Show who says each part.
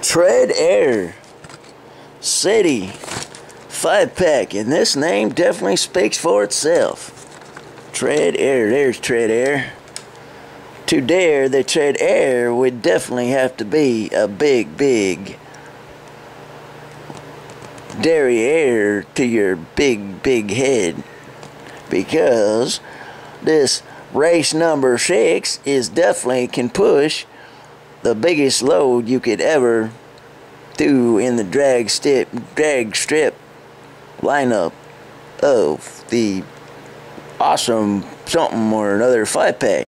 Speaker 1: Tread Air City 5 pack, and this name definitely speaks for itself. Tread Air, there's Tread Air. To dare the Tread Air would definitely have to be a big, big derriere to your big, big head. Because this race number six is definitely can push the biggest load you could ever do in the drag strip drag strip lineup of the awesome something or another five pack.